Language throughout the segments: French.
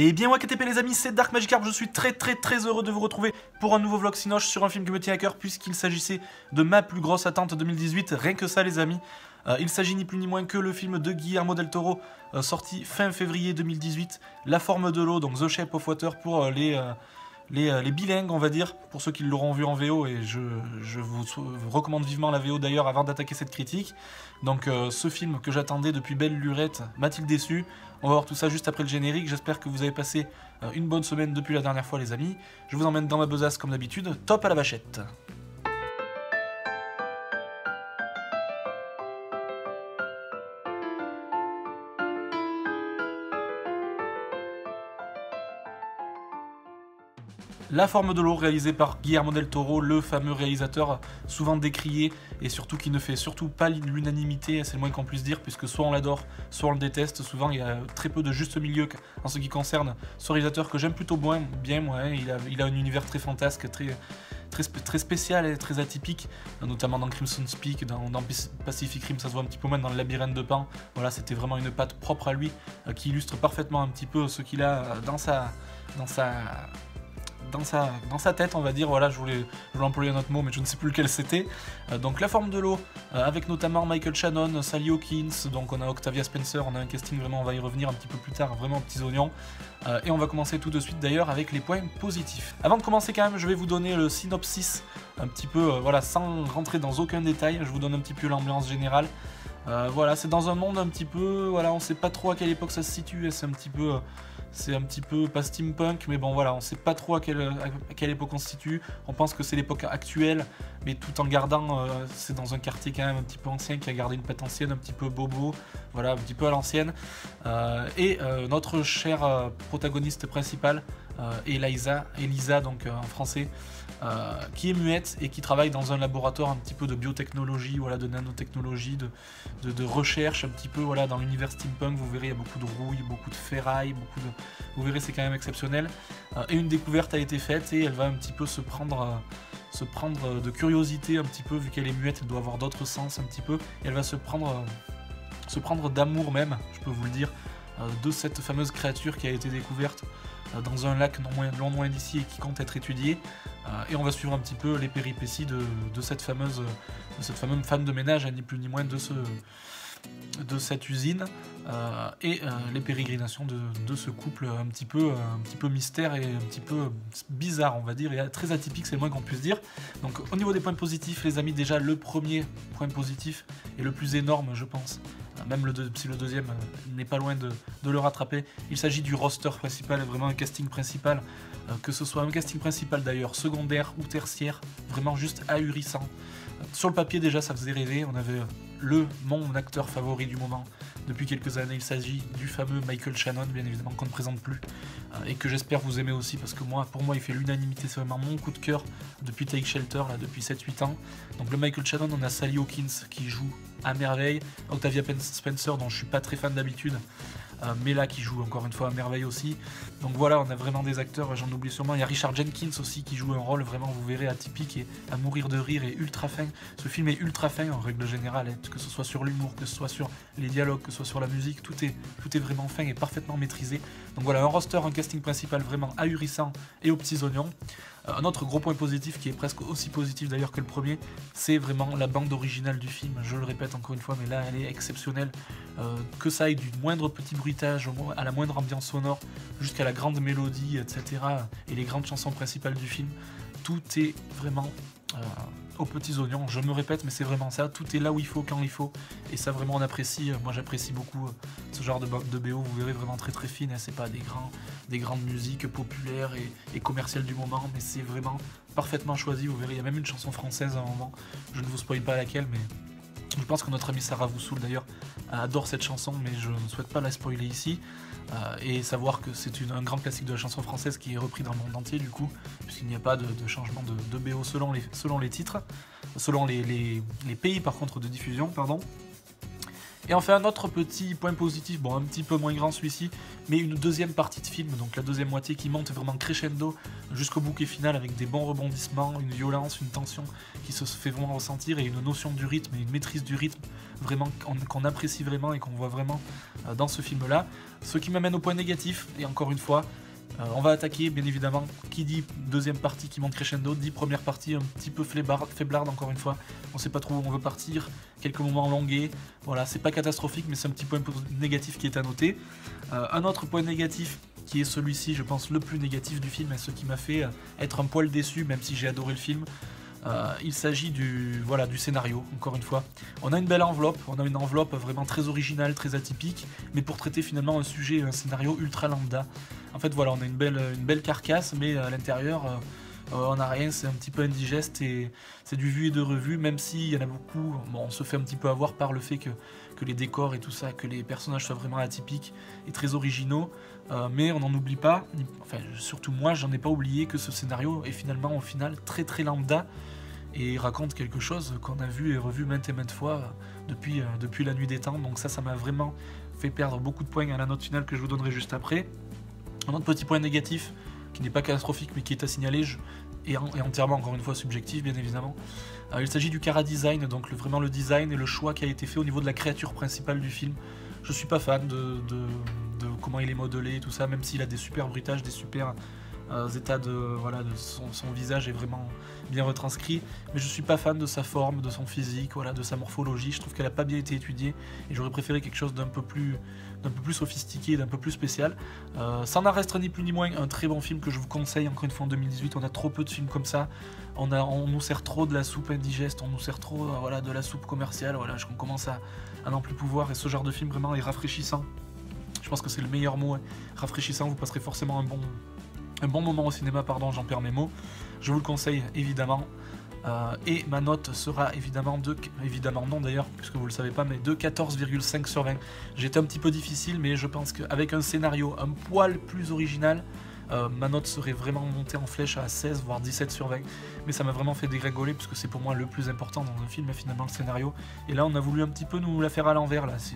Et bien moi KTP les amis, c'est Dark Magikarp, je suis très très très heureux de vous retrouver pour un nouveau vlog Sinoche sur un film qui me tient à cœur puisqu'il s'agissait de ma plus grosse attente 2018, rien que ça les amis. Euh, il s'agit ni plus ni moins que le film de Guillermo del Toro, euh, sorti fin février 2018, La forme de l'eau, donc The Shape of Water pour euh, les euh, les, bilingues, on va dire, pour ceux qui l'auront vu en VO, et je, vous, recommande vivement la VO d'ailleurs avant d'attaquer cette critique. Donc euh, ce film que j'attendais depuis belle lurette m'a-t-il déçu On va voir tout ça juste après le générique, j'espère que vous avez passé euh, une bonne semaine depuis la dernière fois les amis. Je vous emmène dans ma besace comme d'habitude, top à la vachette La forme de l'eau réalisée par Guillermo del Toro, le fameux réalisateur souvent décrié et surtout qui ne fait surtout pas l'unanimité, c'est le moins qu'on puisse dire, puisque soit on l'adore, soit on le déteste. Souvent il y a très peu de juste milieu en ce qui concerne ce réalisateur que j'aime plutôt bien, bien moi, il, a, un univers très fantasque, très, spécial et très atypique, notamment dans Crimson Peak, dans, Pacific Rim, ça se voit un petit peu moins dans le labyrinthe de Pan. Voilà, c'était vraiment une patte propre à lui euh, qui illustre parfaitement un petit peu ce qu'il a euh, dans sa, dans sa dans sa, tête, on va dire. Voilà, je voulais, je voulais employer un autre mot, mais je ne sais plus lequel c'était. Euh, donc la forme de l'eau, euh, avec notamment Michael Shannon, Sally Hawkins, donc on a Octavia Spencer, on a un casting vraiment, on va y revenir un petit peu plus tard, vraiment petits oignons. Euh, et on va commencer tout de suite d'ailleurs avec les points positifs. Avant de commencer quand même, je vais vous donner le synopsis, un petit peu, voilà, sans rentrer dans aucun détail, je vous donne un petit peu l'ambiance générale. voilà, c'est dans un monde un petit peu, voilà, on sait pas trop à quelle époque ça se situe, c'est un petit peu c'est un petit peu pas steampunk, mais bon voilà, on sait pas trop à quelle, époque on se situe. On pense que c'est l'époque actuelle, mais tout en gardant, euh, c'est dans un quartier quand même un petit peu ancien qui a gardé une patte ancienne, un petit peu bobo, voilà, un petit peu à l'ancienne. Euh, et euh, notre chère protagoniste principale, Elisa, Elisa donc en français, euh, qui est muette et qui travaille dans un laboratoire un petit peu de biotechnologie, voilà, de nanotechnologie, de, recherche un petit peu voilà, dans l'univers steampunk. Vous verrez, il y a beaucoup de rouille, beaucoup de ferraille, beaucoup de... Vous verrez, c'est quand même exceptionnel. Euh, et une découverte a été faite et elle va un petit peu se prendre, euh, se prendre de curiosité un petit peu, vu qu'elle est muette, elle doit avoir d'autres sens un petit peu. Elle va se prendre, se prendre d'amour même, je peux vous le dire, de cette fameuse créature qui a été découverte dans un lac non loin, d'ici et qui compte être étudié. Euh, et on va suivre un petit peu les péripéties de, cette, fameuse, femme de ménage, ni plus ni moins de, ce, de cette usine, euh, et euh, les pérégrinations de, ce couple un petit, peu, un petit peu mystère et un petit peu bizarre, on va dire, et très atypique, c'est le moins qu'on puisse dire. Donc au niveau des points positifs, les amis, déjà le premier point positif, et le plus énorme, je pense, même si le deuxième n'est pas loin de, de le rattraper, il s'agit du roster principal, vraiment un casting principal. Euh, que ce soit un casting principal d'ailleurs, secondaire ou tertiaire, vraiment juste ahurissant. Euh, sur le papier déjà ça faisait rêver, on avait le mon acteur favori du moment depuis quelques années, il s'agit du fameux Michael Shannon, bien évidemment qu'on ne présente plus, euh, et que j'espère vous aimer aussi, parce que moi, pour moi il fait l'unanimité, c'est vraiment mon coup de cœur depuis Take Shelter, depuis 7-8 ans. Donc le Michael Shannon, on a Sally Hawkins qui joue à merveille, Octavia Spencer dont je suis pas très fan d'habitude, Mela qui joue encore une fois à merveille aussi. Donc voilà, on a vraiment des acteurs, j'en oublie sûrement. Il y a Richard Jenkins aussi qui joue un rôle vraiment, vous verrez, atypique et à mourir de rire et ultra fin. Ce film est ultra fin en règle générale, hein, que ce soit sur l'humour, que ce soit sur les dialogues, que ce soit sur la musique, tout est, tout est vraiment fin et parfaitement maîtrisé. Donc voilà, un roster, un casting principal vraiment ahurissant et aux petits oignons. Un autre gros point positif, qui est presque aussi positif d'ailleurs que le premier, c'est vraiment la bande originale du film. Je le répète encore une fois, mais là, elle est exceptionnelle. Euh, que ça aille du moindre petit bruitage à la moindre ambiance sonore, jusqu'à la grande mélodie, etc., et les grandes chansons principales du film, tout est vraiment euh, aux petits oignons. Je me répète, mais c'est vraiment ça. Tout est là où il faut, quand il faut. Et ça, vraiment, on apprécie. Moi, j'apprécie beaucoup euh, ce genre de, de BO. Vous verrez vraiment très très fine. Hein. C'est pas des, grands, des grandes musiques populaires et, commerciales du moment, mais c'est vraiment parfaitement choisi. Vous verrez, il y a même une chanson française à un moment. Je ne vous spoil pas laquelle, mais je pense que notre ami Sarah Voussoul d'ailleurs adore cette chanson, mais je ne souhaite pas la spoiler ici. Euh, et savoir que c'est un grand classique de la chanson française qui est repris dans le monde entier du coup, puisqu'il n'y a pas de, changement de, BO selon les, selon les titres, selon les, pays par contre de diffusion, pardon. Et enfin, un autre petit point positif, bon, un petit peu moins grand celui-ci, mais une deuxième partie de film, donc la deuxième moitié qui monte vraiment crescendo jusqu'au bouquet final avec des bons rebondissements, une violence, une tension qui se fait vraiment ressentir et une notion du rythme et une maîtrise du rythme vraiment qu'on apprécie vraiment et qu'on voit vraiment euh, dans ce film-là. Ce qui m'amène au point négatif, et encore une fois, euh, on va attaquer, bien évidemment. Qui dit deuxième partie qui monte crescendo, dit première partie un petit peu faiblarde, encore une fois. On sait pas trop où on veut partir. Quelques moments longués. Voilà, c'est pas catastrophique, mais c'est un petit point négatif qui est à noter. Euh, un autre point négatif qui est celui-ci, je pense, le plus négatif du film et ce qui m'a fait euh, être un poil déçu, même si j'ai adoré le film. Il s'agit du, voilà, du scénario, encore une fois. On a une belle enveloppe, on a une enveloppe vraiment très originale, très atypique, mais pour traiter finalement un sujet, un scénario ultra lambda. En fait, voilà, on a une belle, carcasse, mais à l'intérieur, euh, euh, on n'a rien, c'est un petit peu indigeste et c'est du vu et de revu, même s'il y en a beaucoup. Bon, on se fait un petit peu avoir par le fait que, que les décors et tout ça, que les personnages soient vraiment atypiques et très originaux, euh, mais on n'en oublie pas, enfin, surtout moi, j'en ai pas oublié que ce scénario est finalement, au final, très très lambda et raconte quelque chose qu'on a vu et revu maintes et maintes fois depuis, depuis la nuit des temps. Donc ça, ça m'a vraiment fait perdre beaucoup de points à la note finale que je vous donnerai juste après. Un autre petit point négatif, qui n'est pas catastrophique mais qui est à signaler, et, entièrement encore une fois subjectif bien évidemment. Euh, il s'agit du Cara Design, donc vraiment le design et le choix qui a été fait au niveau de la créature principale du film. Je suis pas fan de, comment il est modelé, tout ça, même s'il a des super bruitages, des super euh, états de voilà de son, visage est vraiment bien retranscrit mais je suis pas fan de sa forme de son physique voilà de sa morphologie je trouve qu'elle a pas bien été étudiée et j'aurais préféré quelque chose d'un peu plus d'un peu plus sophistiqué, d'un peu plus spécial. Euh, ça n'en reste ni plus ni moins un très bon film que je vous conseille encore une fois en 2018. On a trop peu de films comme ça. On, a, on nous sert trop de la soupe indigeste, on nous sert trop euh, voilà, de la soupe commerciale. Voilà, on commence à, à n'en plus pouvoir et ce genre de film vraiment est rafraîchissant. Je pense que c'est le meilleur mot, hein. rafraîchissant. Vous passerez forcément un bon, un bon moment au cinéma, pardon, j'en perds mes mots. Je vous le conseille évidemment. Euh, et ma note sera évidemment de, évidemment non d'ailleurs, puisque vous le savez pas, mais de 14,5 sur 20. J'étais un petit peu difficile, mais je pense qu'avec un scénario un poil plus original, euh, ma note serait vraiment montée en flèche à 16 voire 17 sur 20. Mais ça m'a vraiment fait dégringoler, puisque c'est pour moi le plus important dans un film, finalement le scénario. Et là, on a voulu un petit peu nous la faire à l'envers, là, si,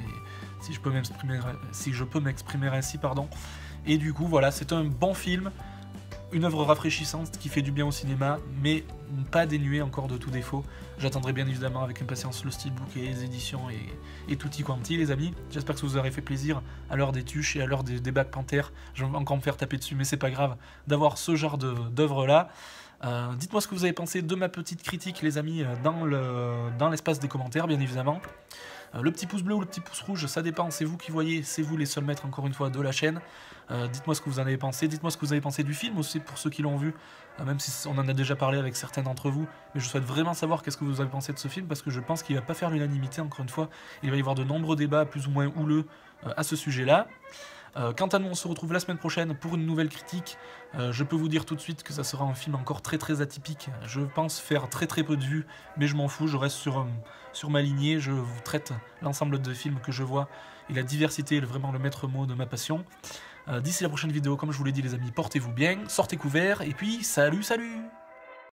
si je peux m'exprimer si je peux m'exprimer ainsi, pardon. Et du coup, voilà, c'est un bon film une œuvre rafraîchissante qui fait du bien au cinéma, mais pas dénuée encore de tout défaut. J'attendrai bien évidemment avec impatience le steelbook et les éditions et, tout y quanti, les amis. J'espère que ça vous aurait fait plaisir à l'heure des tuches et à l'heure des, des Black Panther. Je vais encore me faire taper dessus, mais c'est pas grave d'avoir ce genre d'œuvre là. Euh, dites-moi ce que vous avez pensé de ma petite critique, les amis, euh, dans l'espace des commentaires, bien évidemment. Euh, le petit pouce bleu ou le petit pouce rouge, ça dépend, c'est vous qui voyez, c'est vous les seuls maîtres, encore une fois, de la chaîne. dites-moi ce que vous en avez pensé, dites-moi ce que vous avez pensé du film aussi, pour ceux qui l'ont vu, même si on en a déjà parlé avec certains d'entre vous, mais je souhaite vraiment savoir qu'est-ce que vous avez pensé de ce film, parce que je pense qu'il va pas faire l'unanimité, encore une fois. Il va y avoir de nombreux débats, plus ou moins houleux, à ce sujet-là. Euh, quant à nous, on se retrouve la semaine prochaine pour une nouvelle critique. Euh, je peux vous dire tout de suite que ça sera un film encore très très atypique. Je pense faire très très peu de vues, mais je m'en fous, je reste sur, euh, sur ma lignée, je vous traite l'ensemble des films que je vois. Et la diversité est vraiment le maître mot de ma passion. D'ici la prochaine vidéo, comme je vous l'ai dit les amis, portez-vous bien, sortez couverts, et puis salut salut